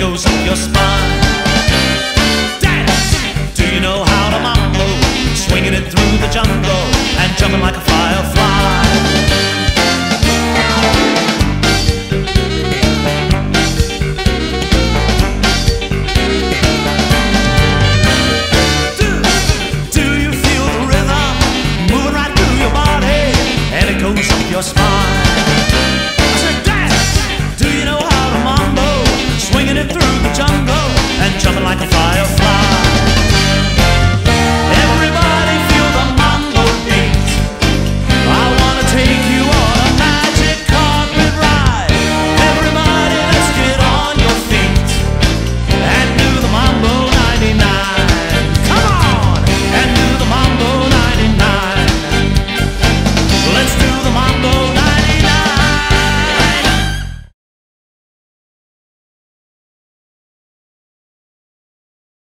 goes up your spine. Dance! Do you know how to mambo? Swinging it through the jungle.